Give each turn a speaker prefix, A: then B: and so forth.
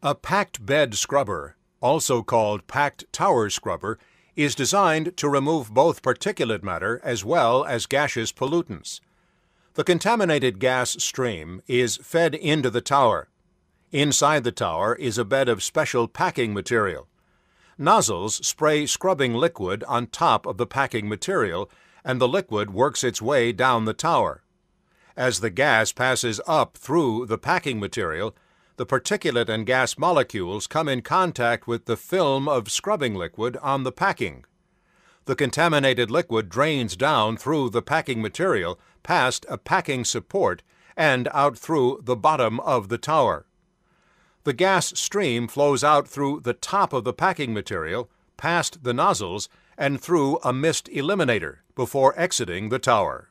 A: A packed bed scrubber, also called packed tower scrubber, is designed to remove both particulate matter as well as gaseous pollutants. The contaminated gas stream is fed into the tower. Inside the tower is a bed of special packing material. Nozzles spray scrubbing liquid on top of the packing material, and the liquid works its way down the tower. As the gas passes up through the packing material, the particulate and gas molecules come in contact with the film of scrubbing liquid on the packing. The contaminated liquid drains down through the packing material, past a packing support, and out through the bottom of the tower. The gas stream flows out through the top of the packing material, past the nozzles, and through a mist eliminator before exiting the tower.